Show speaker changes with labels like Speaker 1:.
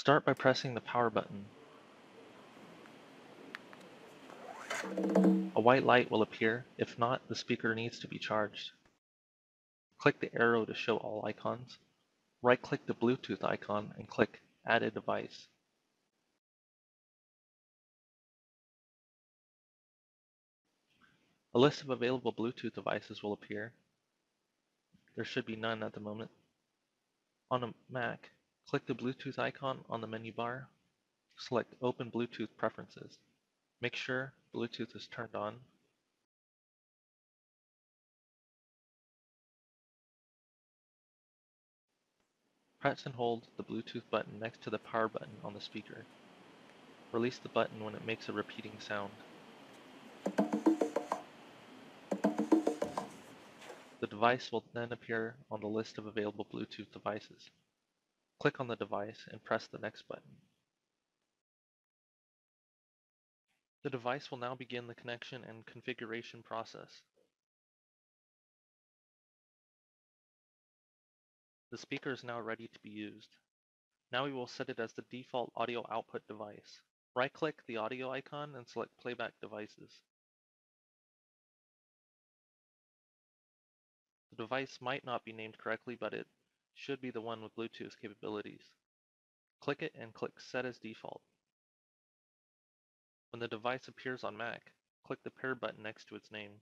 Speaker 1: Start by pressing the power button. A white light will appear. If not, the speaker needs to be charged. Click the arrow to show all icons. Right-click the Bluetooth icon and click Add a device. A list of available Bluetooth devices will appear. There should be none at the moment. On a Mac, click the Bluetooth icon on the menu bar. Select Open Bluetooth Preferences. Make sure Bluetooth is turned on. Press and hold the Bluetooth button next to the power button on the speaker. Release the button when it makes a repeating sound. The device will then appear on the list of available Bluetooth devices. Click on the device and press the next button. The device will now begin the connection and configuration process. The speaker is now ready to be used. Now we will set it as the default audio output device. Right-click the audio icon and select Playback Devices. The device might not be named correctly, but it should be the one with Bluetooth capabilities. Click it and click Set as Default. When the device appears on Mac, click the pair button next to its name.